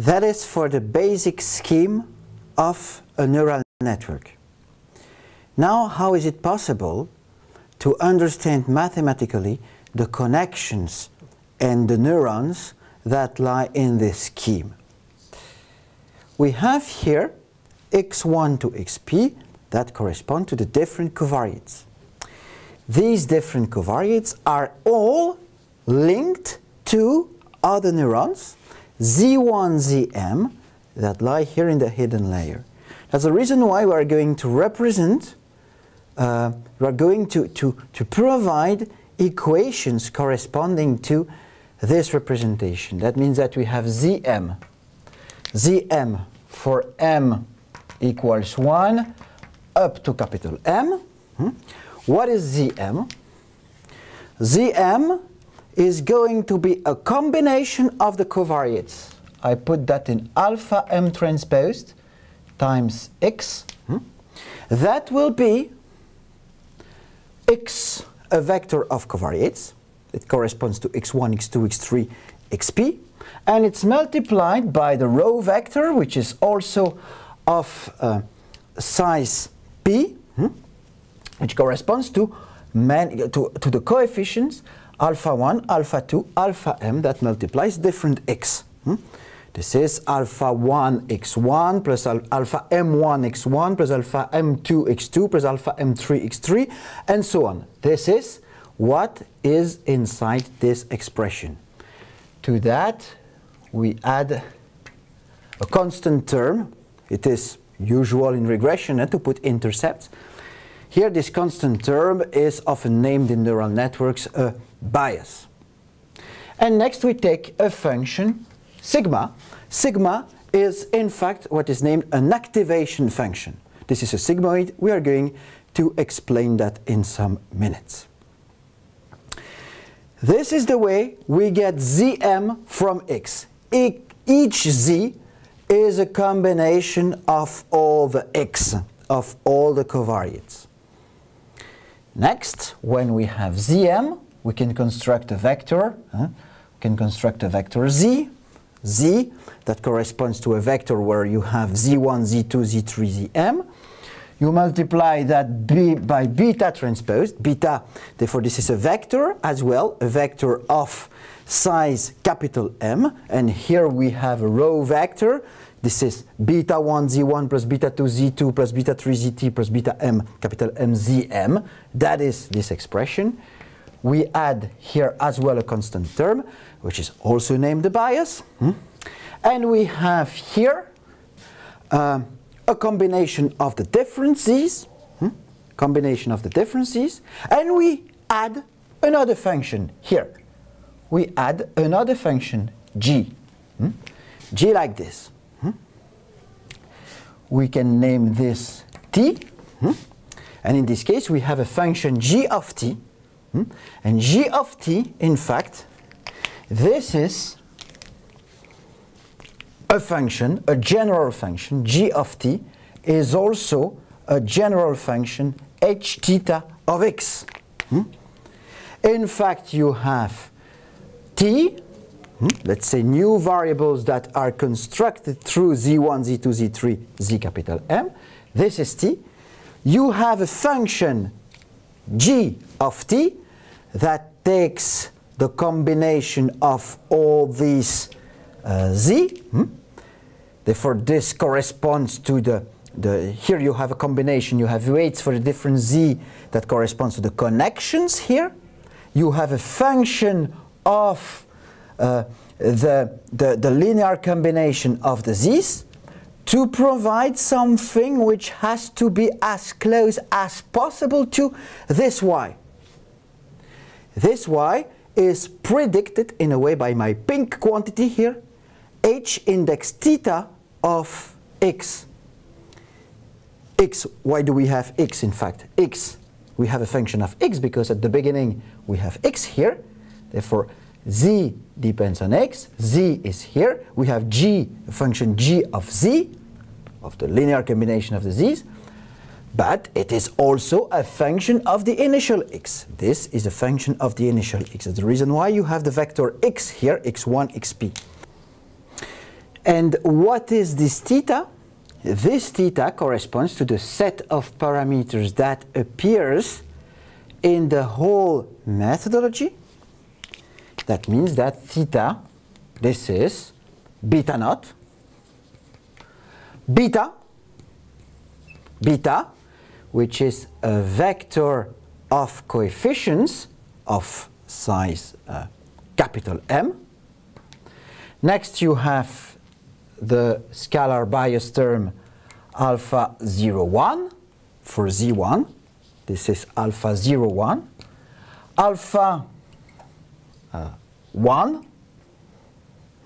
That is for the basic scheme of a neural network. Now, how is it possible to understand mathematically the connections and the neurons that lie in this scheme? We have here x1 to xp that correspond to the different covariates. These different covariates are all linked to other neurons, Z1, Zm, that lie here in the hidden layer. That's the reason why we are going to represent, uh, we are going to, to, to provide equations corresponding to this representation. That means that we have Zm. Zm for m equals 1 up to capital M. Hmm? What is Zm? Zm is going to be a combination of the covariates. I put that in alpha m transposed times x. Hmm? That will be x, a vector of covariates. It corresponds to x1, x2, x3, xp. And it's multiplied by the row vector, which is also of uh, size p, hmm, which corresponds to, man, to, to the coefficients alpha 1, alpha 2, alpha m that multiplies different x. Hmm? This is alpha 1 x1 plus al alpha m1 x1 plus alpha m2 x2 plus alpha m3 x3 and so on. This is what is inside this expression. To that we add a constant term. It is usual in regression uh, to put intercepts. Here this constant term is often named in neural networks a bias. And next we take a function sigma. Sigma is in fact what is named an activation function. This is a sigmoid. We are going to explain that in some minutes. This is the way we get Zm from X. E each Z is a combination of all the X, of all the covariates. Next, when we have Zm, we can construct a vector. Huh? We can construct a vector Z, Z, that corresponds to a vector where you have Z1, Z2, Z3, Zm. You multiply that b by beta transposed, beta, therefore this is a vector as well, a vector of size capital M, and here we have a row vector. This is beta 1 z1 plus beta 2 z2 plus beta 3 zt plus beta m capital M zm. That is this expression. We add here as well a constant term, which is also named the bias. Hmm? And we have here uh, a combination of the differences, hmm? combination of the differences, and we add another function here. We add another function g. Hmm? g like this. We can name this t, hmm? and in this case we have a function g of t, Hmm? And g of t, in fact, this is a function, a general function, g of t, is also a general function h theta of x. Hmm? In fact, you have t? Let's say new variables that are constructed through z1, z2, z3, z capital M. This is t. You have a function g of t that takes the combination of all these uh, z. Hmm? Therefore, this corresponds to the, the, here you have a combination, you have weights for the different z that corresponds to the connections here. You have a function of uh, the, the, the linear combination of the z's to provide something which has to be as close as possible to this y. This y is predicted in a way by my pink quantity here, h index theta of x. x, why do we have x in fact? x, we have a function of x because at the beginning we have x here, therefore z depends on x, z is here, we have g, function g of z, of the linear combination of the z's, but it is also a function of the initial x. This is a function of the initial x. That's the reason why you have the vector x here, x1, xp. And what is this theta? This theta corresponds to the set of parameters that appears in the whole methodology. That means that theta, this is beta naught, beta, beta, which is a vector of coefficients of size uh, capital M. Next you have the scalar bias term alpha 0, 1 for Z1. This is alpha 0, 1. Alpha uh, 1.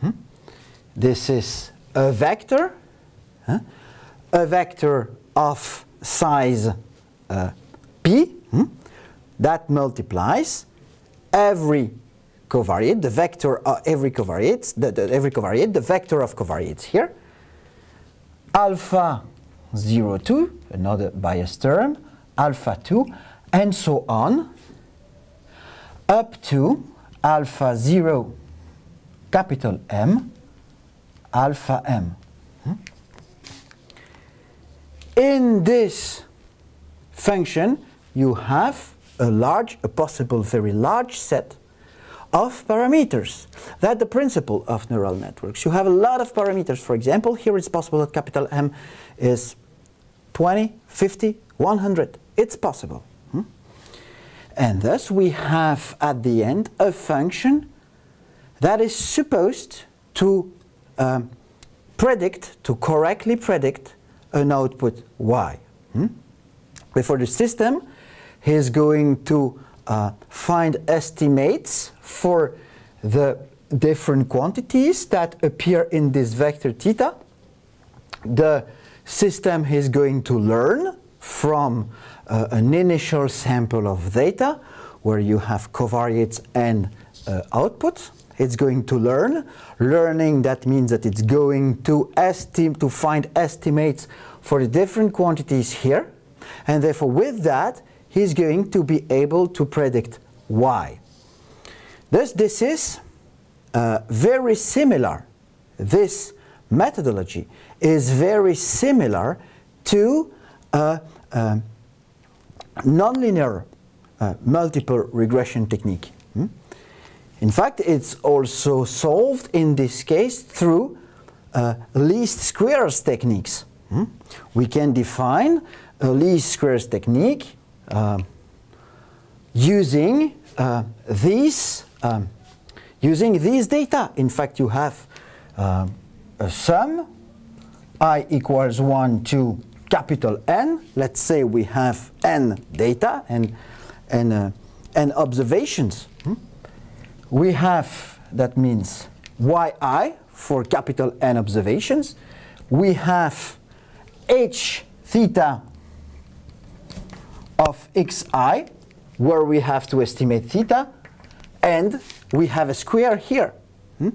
Hmm? This is a vector. Huh? A vector of size uh, p hmm? that multiplies every covariate, the vector of every covariate, the, the, every covariate, the vector of covariates here, alpha 0, 2, another bias term, alpha 2, and so on, up to alpha 0, capital M, alpha M. Hmm? In this function, you have a large, a possible very large set of parameters. That's the principle of neural networks. You have a lot of parameters. For example, here it's possible that capital M is 20, 50, 100. It's possible. And thus we have at the end a function that is supposed to um, predict, to correctly predict an output y. Hmm? Before the system is going to uh, find estimates for the different quantities that appear in this vector theta. The system is going to learn from uh, an initial sample of data where you have covariates and uh, outputs. It's going to learn. Learning, that means that it's going to, estim to find estimates for the different quantities here. And therefore, with that, he's going to be able to predict y. Thus, this is uh, very similar. This methodology is very similar to a, a nonlinear uh, multiple regression technique. Hmm? In fact, it's also solved in this case through uh, least squares techniques. Hmm? We can define a least squares technique uh, using uh, these um, using these data. In fact, you have uh, a sum i equals 1 to capital N. Let's say we have n data and and uh, and observations. Hmm? We have that means yi for capital N observations. We have h theta of xi, where we have to estimate theta, and we have a square here. Hmm?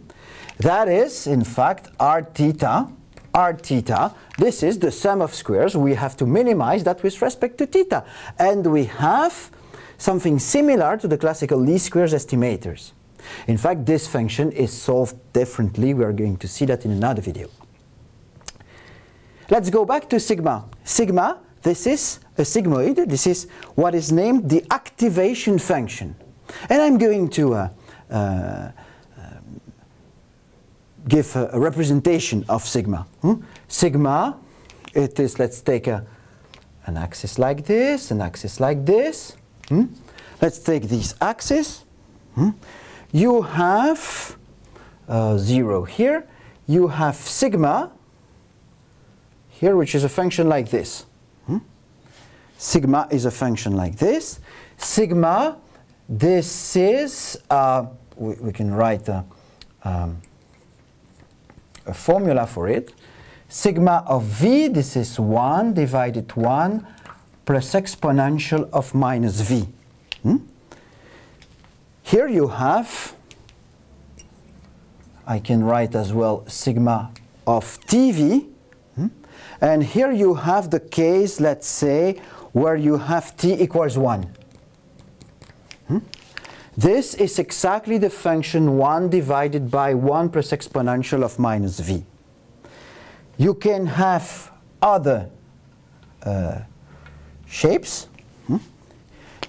That is, in fact, r theta, r theta. This is the sum of squares. We have to minimize that with respect to theta. And we have something similar to the classical least squares estimators. In fact, this function is solved differently. We are going to see that in another video. Let's go back to sigma. Sigma this is a sigmoid. This is what is named the activation function. And I'm going to uh, uh, give a, a, representation of sigma. Hmm? Sigma, it is, let's take a, an axis like this, an axis like this. Hmm? Let's take these axes. Hmm? You have uh, 0 here. You have sigma here, which is a function like this. Sigma is a function like this. Sigma, this is, uh, we, we, can write a, um, a formula for it. Sigma of v, this is 1 divided 1 plus exponential of minus v. Hmm? Here you have, I can write as well sigma of tv. Hmm? And here you have the case, let's say, where you have t equals 1. Hmm? This is exactly the function 1 divided by 1 plus exponential of minus v. You can have other uh, shapes. Hmm?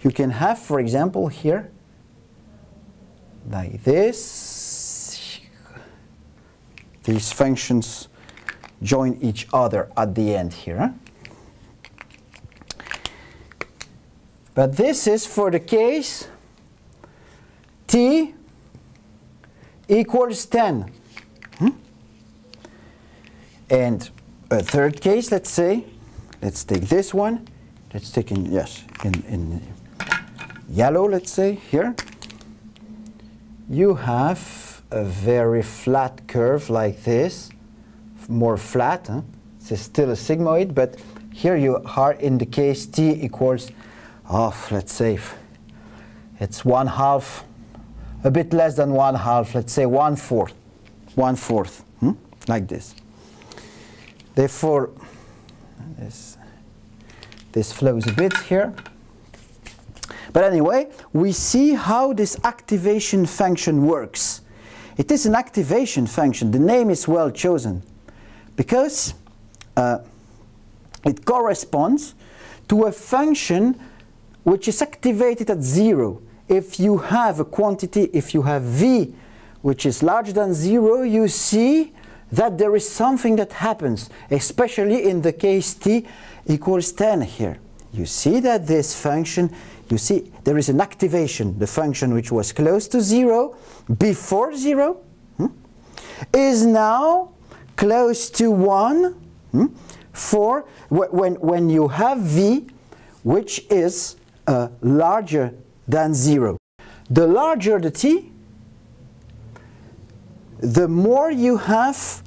You can have, for example, here, like this, these functions join each other at the end here. But this is for the case t equals 10. Hmm? And a third case, let's say, let's take this one. Let's take in, yes, in, in yellow, let's say, here. You have a very flat curve like this, more flat. Huh? It's still a sigmoid, but here you are in the case t equals, oh, let's say, it's one half, a bit less than one half, let's say one fourth, one fourth, hmm? like this. Therefore, this, this flows a bit here. But anyway, we see how this activation function works. It is an activation function. The name is well chosen because uh, it corresponds to a function which is activated at zero. If you have a quantity, if you have v which is larger than zero, you see that there is something that happens, especially in the case t equals 10 here. You see that this function, you see there is an activation, the function which was close to zero, before zero, hmm, is now close to one hmm, for when, when you have v which is uh, larger than zero. The larger the t, the more you have,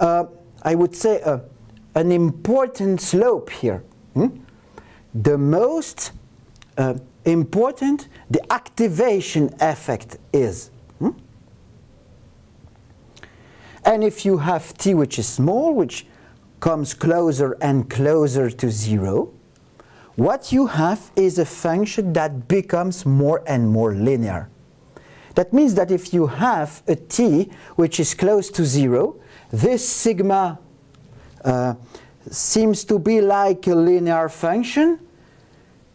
uh, I would say, uh, an important slope here. Hmm? The most uh, important the activation effect is. Hmm? And if you have t which is small, which comes closer and closer to zero, what you have is a function that becomes more and more linear. That means that if you have a t which is close to zero, this sigma uh, seems to be like a linear function.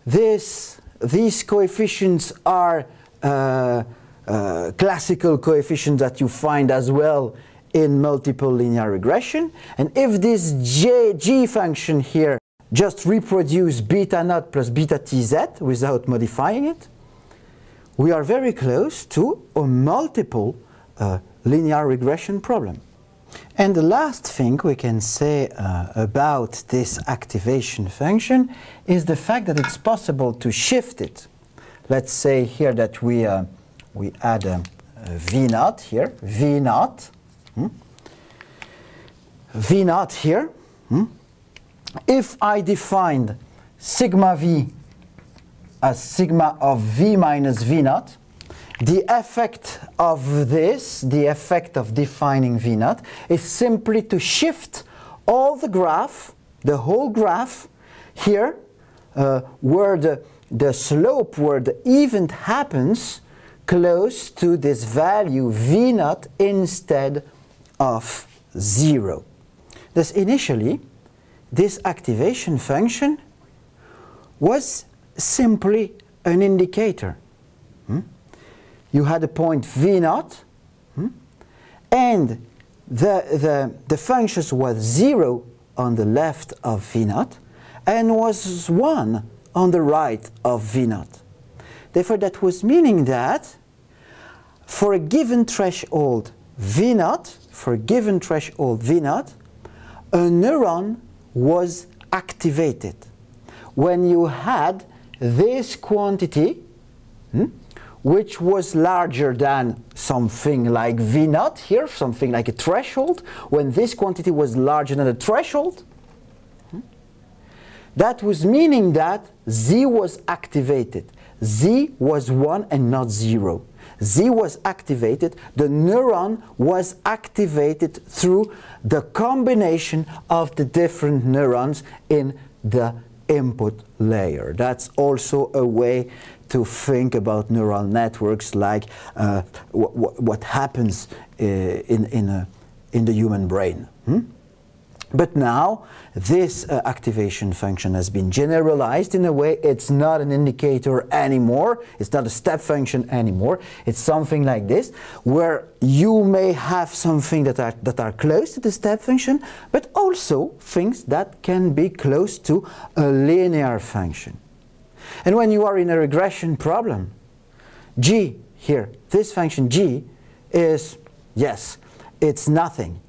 This, these coefficients are uh, uh, classical coefficients that you find as well in multiple linear regression. And if this J, G function here just reproduce beta naught plus beta tz without modifying it, we are very close to a multiple uh, linear regression problem. And the last thing we can say uh, about this activation function is the fact that it's possible to shift it. Let's say here that we, uh, we add a, a V naught here, V naught, hmm? V naught here. Hmm? If I defined sigma V as sigma of V minus V naught, the effect of this, the effect of defining V naught, is simply to shift all the graph, the whole graph, here, uh, where the, the slope, where the event happens, close to this value V naught instead of 0. Thus initially, this activation function was simply an indicator. Hmm? You had a point v naught, hmm? and the, the, the function was 0 on the left of v naught, and was 1 on the right of v naught. Therefore, that was meaning that for a given threshold v naught, for a given threshold v naught, a neuron was activated when you had this quantity, hmm, which was larger than something like V naught here, something like a threshold, when this quantity was larger than a threshold, hmm, that was meaning that Z was activated. Z was 1 and not 0. Z was activated, the neuron was activated through the combination of the different neurons in the input layer. That's also a way to think about neural networks like uh, what happens uh, in, in, a, in the human brain. Hmm? But now this uh, activation function has been generalized in a way it's not an indicator anymore, it's not a step function anymore, it's something like this where you may have something that are, that are close to the step function but also things that can be close to a linear function. And when you are in a regression problem, g here, this function g is, yes, it's nothing.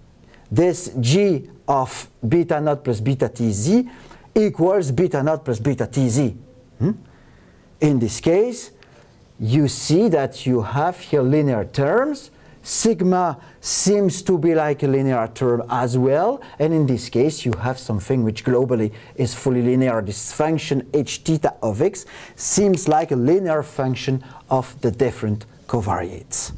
This g of beta naught plus beta tz equals beta naught plus beta tz. Hmm? In this case, you see that you have here linear terms. Sigma seems to be like a linear term as well. And in this case, you have something which globally is fully linear. This function h theta of x seems like a linear function of the different covariates.